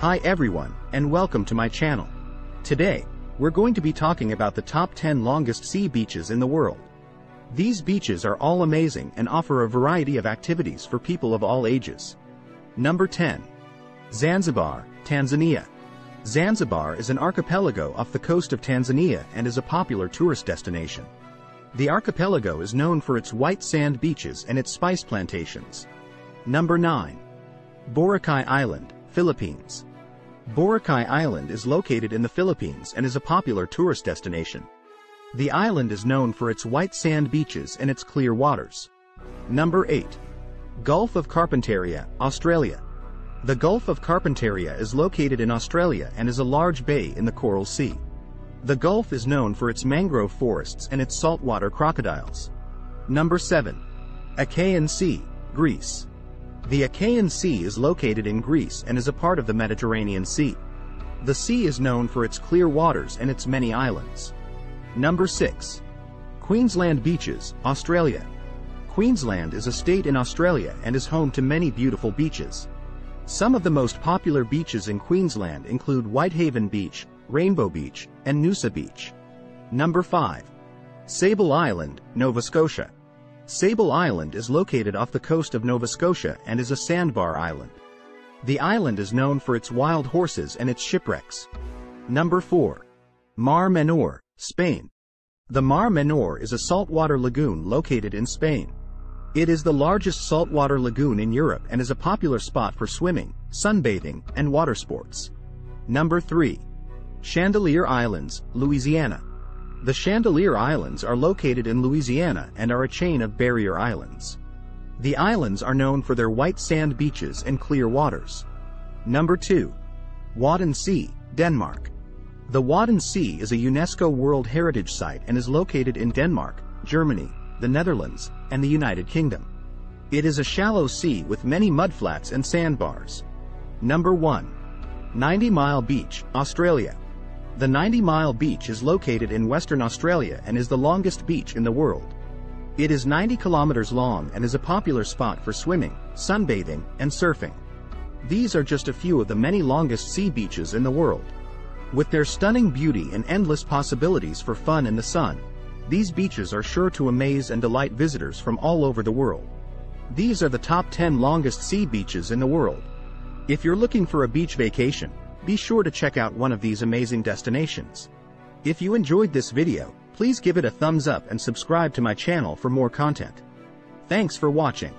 Hi everyone, and welcome to my channel. Today, we're going to be talking about the top 10 longest sea beaches in the world. These beaches are all amazing and offer a variety of activities for people of all ages. Number 10. Zanzibar, Tanzania. Zanzibar is an archipelago off the coast of Tanzania and is a popular tourist destination. The archipelago is known for its white sand beaches and its spice plantations. Number 9. Boracay Island, Philippines. Boracay Island is located in the Philippines and is a popular tourist destination. The island is known for its white sand beaches and its clear waters. Number 8. Gulf of Carpentaria, Australia. The Gulf of Carpentaria is located in Australia and is a large bay in the Coral Sea. The Gulf is known for its mangrove forests and its saltwater crocodiles. Number 7. Achaean Sea, Greece. The Achaean Sea is located in Greece and is a part of the Mediterranean Sea. The sea is known for its clear waters and its many islands. Number 6. Queensland Beaches, Australia. Queensland is a state in Australia and is home to many beautiful beaches. Some of the most popular beaches in Queensland include Whitehaven Beach, Rainbow Beach, and Noosa Beach. Number 5. Sable Island, Nova Scotia. Sable Island is located off the coast of Nova Scotia and is a sandbar island. The island is known for its wild horses and its shipwrecks. Number 4. Mar Menor, Spain. The Mar Menor is a saltwater lagoon located in Spain. It is the largest saltwater lagoon in Europe and is a popular spot for swimming, sunbathing, and water sports. Number 3. Chandeleur Islands, Louisiana. The Chandeleur Islands are located in Louisiana and are a chain of barrier islands. The islands are known for their white sand beaches and clear waters. Number 2. Wadden Sea, Denmark. The Wadden Sea is a UNESCO World Heritage Site and is located in Denmark, Germany, the Netherlands, and the United Kingdom. It is a shallow sea with many mudflats and sandbars. Number 1. 90 Mile Beach, Australia. The 90 Mile Beach is located in Western Australia and is the longest beach in the world. It is 90 kilometers long and is a popular spot for swimming, sunbathing, and surfing. These are just a few of the many longest sea beaches in the world. With their stunning beauty and endless possibilities for fun in the sun, these beaches are sure to amaze and delight visitors from all over the world. These are the top 10 longest sea beaches in the world. If you're looking for a beach vacation, be sure to check out one of these amazing destinations. If you enjoyed this video, please give it a thumbs up and subscribe to my channel for more content. Thanks for watching.